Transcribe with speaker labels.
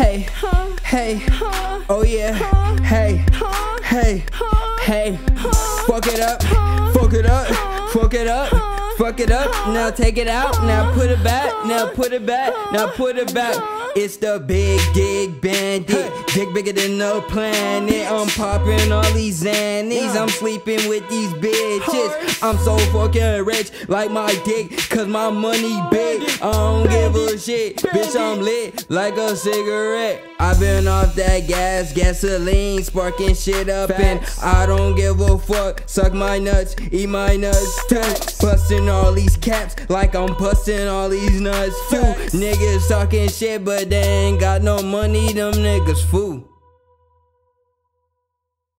Speaker 1: Hey, hey, oh yeah, hey, hey, hey, fuck it up, fuck it up, fuck it up, fuck it up, now take it out, now put it back, now put it back, now put it back. It's the big dick bandit, dick bigger than the planet. I'm popping all these zannies, I'm sleeping with these bitches. I'm so fucking rich, like my dick, cause my money big. I don't give a shit, bitch, I'm lit like a cigarette. I've been off that gas, gasoline, sparking shit up, and I don't give a fuck. Suck my nuts, eat my nuts too. Busting all these caps like I'm busting all these nuts too. Niggas talking shit, but they ain't got no money, them niggas fool.